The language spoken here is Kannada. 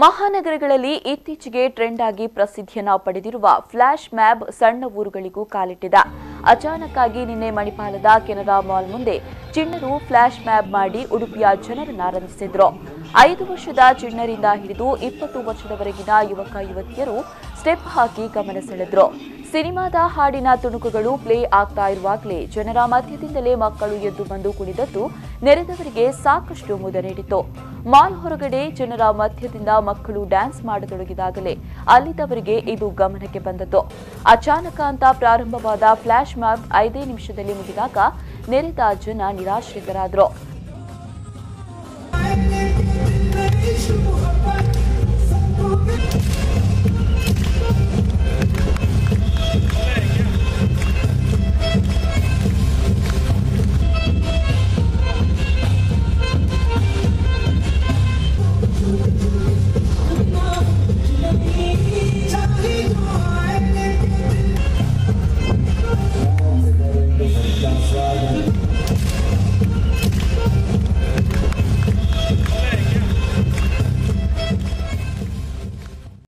ಮಹಾನಗರಗಳಲ್ಲಿ ಇತ್ತೀಚೆಗೆ ಟ್ರೆಂಡ್ ಆಗಿ ಪ್ರಸಿದ್ಧಿಯನ್ನ ಪಡೆದಿರುವ ಫ್ಲಾಶ್ ಮ್ಯಾಬ್ ಸಣ್ಣ ಊರುಗಳಿಗೂ ಕಾಲಿಟ್ಟಿದೆ. ಅಚಾನಕ್ ಆಗಿ ನಿನ್ನೆ ಮಣಿಪಾಲದ ಕೆನರಾ ಮಾಲ್ ಮುಂದೆ ಚಿಣ್ಣರು ಫ್ಲಾಶ್ ಮ್ಯಾಬ್ ಮಾಡಿ ಉಡುಪಿಯ ಜನರನ್ನ ರಂಜಿಸಿದ್ರು. ಐದು ವರ್ಷದ ಚಿಣ್ಣರಿಂದ ಹಿಡಿದು ಇಪ್ಪತ್ತು ವರ್ಷದವರೆಗಿನ ಯುವಕ ಯುವತಿಯರು ಸ್ಟೆಪ್ ಹಾಕಿ ಗಮನ ಸೆಳೆದ್ರು. ಸಿನಿಮಾದ ಹಾಡಿನ ತುಣುಕುಗಳು ಪ್ಲೇ ಆಗ್ತಾ ಇರುವಾಗಲೇ ಜನರ ಮಧ್ಯದಿಂದಲೇ ಮಕ್ಕಳು ಎದ್ದು ಬಂದು ಕುಣಿದದ್ದು ನೆರೆದವರಿಗೆ ಸಾಕಷ್ಟು ಮುದ ನೀಡಿತು ಮಾಲ್ ಹೊರಗಡೆ ಜನರ ಮಧ್ಯದಿಂದ ಮಕ್ಕಳು ಡ್ಯಾನ್ಸ್ ಮಾಡತೊಡಗಿದಾಗಲೇ ಅಲ್ಲಿದ್ದವರಿಗೆ ಇದು ಗಮನಕ್ಕೆ ಬಂದದ್ದು. ಅಚಾನಕ ಅಂತ ಪ್ರಾರಂಭವಾದ ಫ್ಲಾಶ್ ಮ್ಯಾಪ್ ಐದೇ ನಿಮಿಷದಲ್ಲಿ ಮುಗಿದಾಗ ನೆರೆದ ಜನ ನಿರಾಶ್ರಿತರಾದರು.